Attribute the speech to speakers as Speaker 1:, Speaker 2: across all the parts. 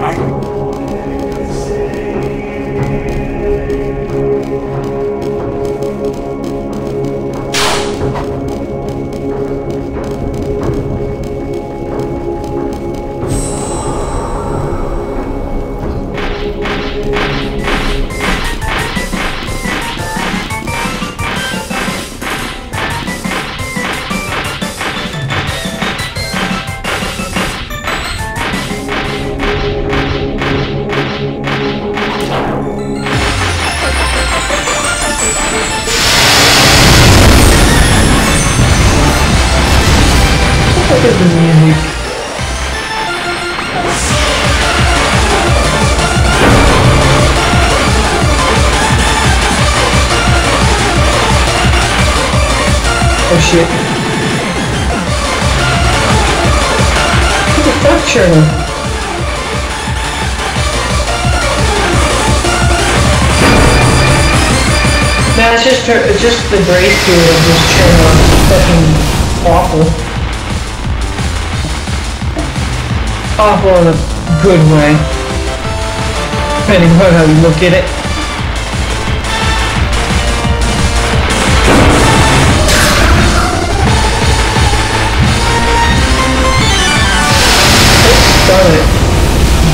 Speaker 1: time. I At the music. Oh shit. Look at that channel. Nah, it's just it's just the grace period of this channel is fucking awful. Awful in a good way. Depending on how you look at it. It,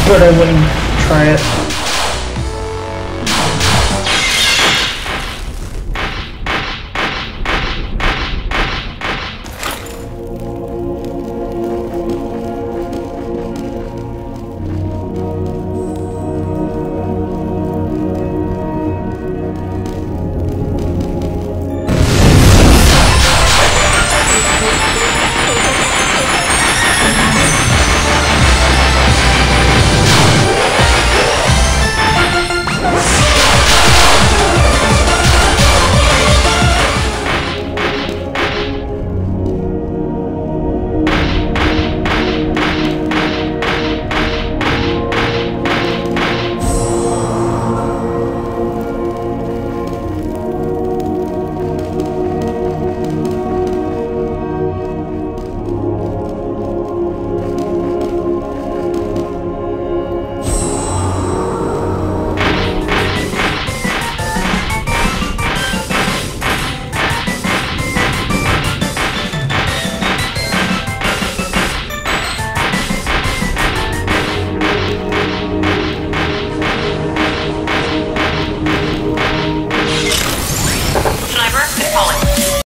Speaker 1: but I wouldn't try it.